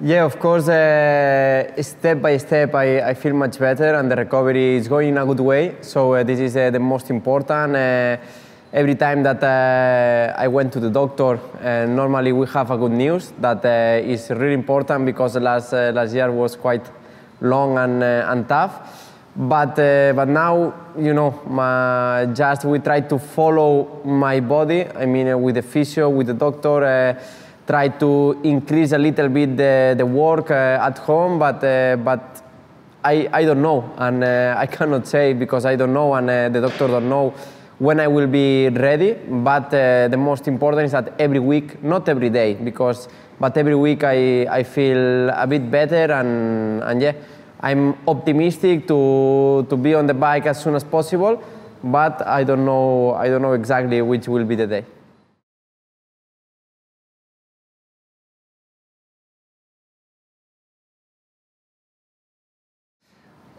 Yeah, of course, uh, step by step, I, I feel much better and the recovery is going in a good way. So uh, this is uh, the most important. Uh, every time that uh, I went to the doctor, uh, normally we have a good news that is really important because last, last year was quite long and, and tough. But, but now, you know, my, just we try to follow my body. I mean, with the physio, with the doctor, try to increase a little bit the, the work uh, at home. But, uh, but I, I don't know, and uh, I cannot say because I don't know, and the doctor don't know when I will be ready. But uh, the most important is that every week, not every day, because but every week I, I feel a bit better, and, and yeah, I'm optimistic to, to be on the bike as soon as possible. But I don't know, I don't know exactly which will be the day.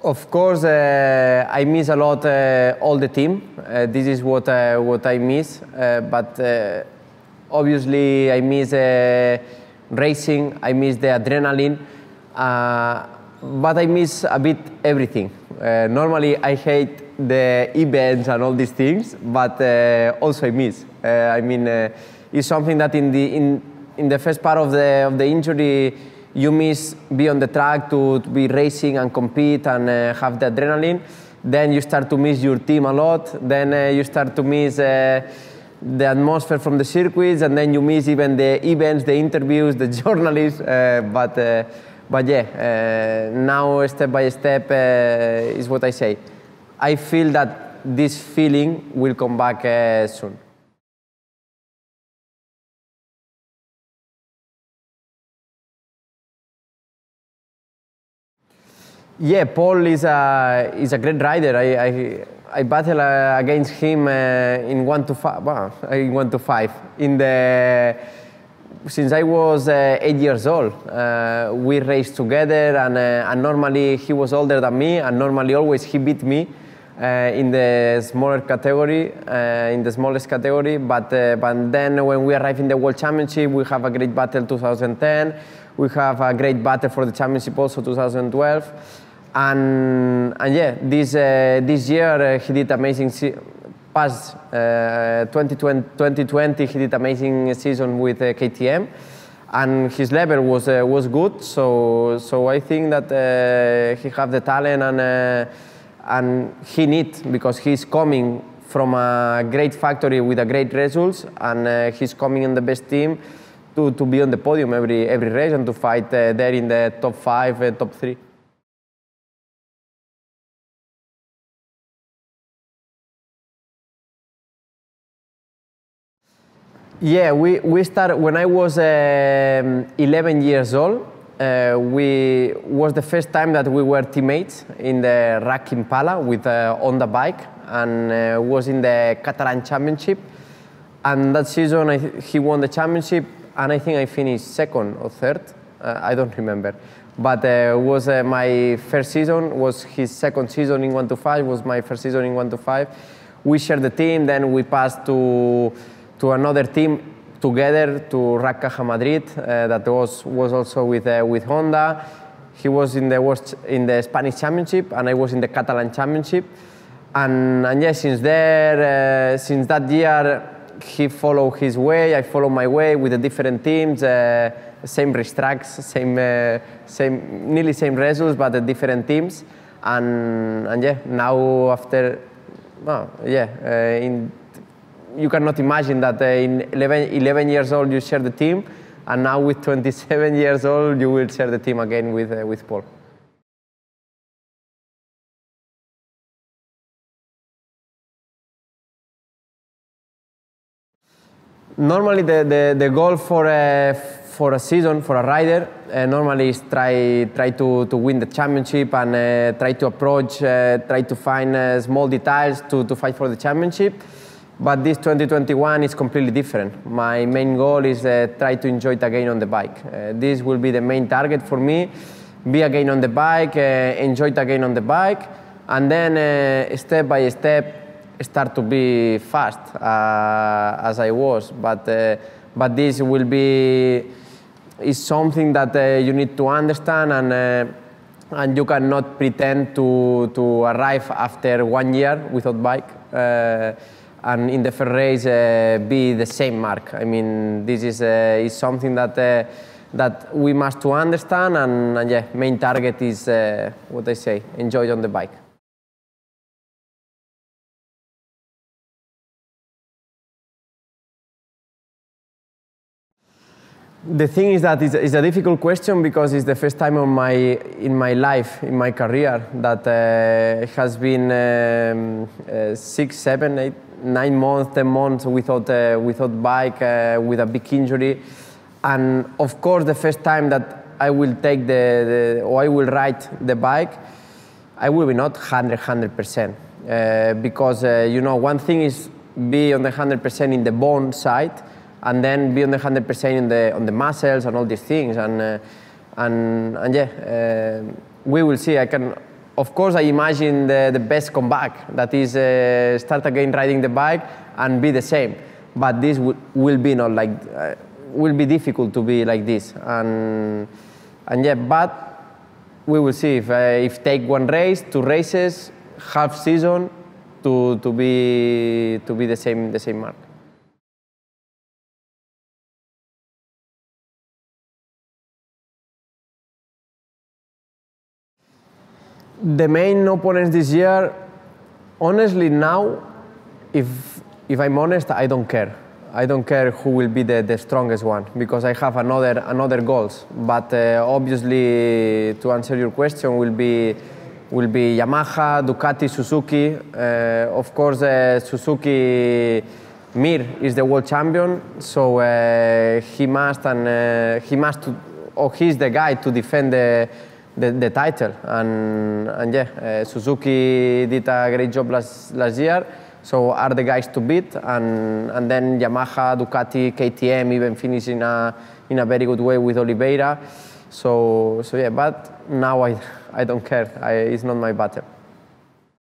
Of course, uh, I miss a lot uh, all the team. Uh, this is what uh, what I miss. Uh, but uh, obviously, I miss racing. I miss the adrenaline. But I miss a bit everything. Normally, I hate the events and all these things, but also I miss. I mean, it's something that in the in in the first part of the of the injury you miss be on the track to, to be racing and compete and uh, have the adrenaline. Then you start to miss your team a lot. Then uh, you start to miss uh, the atmosphere from the circuits, and then you miss even the events, the interviews, the journalists. Uh, but uh, but yeah, uh, now step by step is what I say. I feel that this feeling will come back soon. Yeah, Pol is a is a great rider. I I, I battle uh, against him uh, in one to five. Well, in one to five in the since I was uh, eight years old. Uh, we raced together, and, uh, and normally he was older than me, and normally always he beat me. Uh, in the smaller category, in the smallest category, but, but then when we arrive in the World Championship, we have a great battle 2010, we have a great battle for the championship also 2012, and, and yeah, this, uh, this year uh, he did amazing. Se- past uh, 2020, 2020, he did amazing season with KTM, and his level was uh, was good. So so I think that uh, he have the talent and uh, and he need because he's coming from a great factory with a great results, and he's coming in the best team. To, to be on the podium every every race and to fight there in the top five, top three. Yeah, we, we started when I was um, 11 years old. Uh, we was the first time that we were teammates in the RACC Impala with uh, on the bike, and uh, was in the Catalan Championship. And that season, I, he won the championship, and I think I finished second or third. Uh, I don't remember, but uh, was uh, my first season. Was his second season in one to five. Was my first season in one to five. We shared the team. Then we passed to to another team together to RACC Caja Madrid uh, that was was also with uh, with Honda. He was in the was in the Spanish Championship, and I was in the Catalan Championship. And and yeah, since there, uh, since that year, he followed his way. I followed my way with the different teams. Uh, same racetracks, same uh, same nearly same results, but the different teams. And and yeah, now after, well, yeah, uh, in you cannot imagine that uh, in 11, 11 years old you share the team, and now with 27 years old you will share the team again with, uh, with Pol. Normally the, the, the goal for a, for a season, for a rider, uh, normally is try, try to, to win the championship and uh, try to approach, uh, try to find uh, small details to, to fight for the championship. But this 2021 is completely different. My main goal is uh, try to enjoy it again on the bike. Uh, this will be the main target for me. Be again on the bike, uh, enjoy it again on the bike, and then uh, step by step start to be fast uh, as I was. But uh, but this will be is something that you need to understand and and you cannot pretend to to arrive after one year without bike uh, and in the first race uh, be the same Marc. I mean, this is uh, is something that uh, that we must to understand and, and yeah, main target is what I say, enjoy on the bike. The thing is that it's, it's, a difficult question because it's the first time in my in my life, in my career, that uh, has been um, uh, six, seven, eight, nine months, ten months without uh, without bike, uh, with a big injury, and of course the first time that I will take the, the or I will ride the bike, I will be not 100 100 percent uh, because uh, you know one thing is be on the 100 percent in the bone side and then be on the 100% in the, on the muscles and all these things. And, uh, and, and yeah, uh, we will see. I can, of course, I imagine the, the best comeback. That is, uh, start again riding the bike and be the same. But this will, will be not like, uh, will be difficult to be like this. And, and yeah, but we will see if, uh, if take one race, two races, half season to, to be, to be the same, the same Marc. The main opponents this year, honestly, now, if if I'm honest, I don't care. I don't care who will be the, the strongest one because I have another another goals. But uh, obviously, to answer your question, will be will be Yamaha, Ducati, Suzuki. Uh, of course, uh, Suzuki. Mir is the world champion, so uh, he must and uh, he must, to, or he's the guy to defend the the, the title. And, and yeah, uh, Suzuki did a great job last, last year. So are the guys to beat, and, and then Yamaha, Ducati, KTM even finished in a, in a very good way with Oliveira. So, so yeah, but now I, I don't care. I, it's not my battle.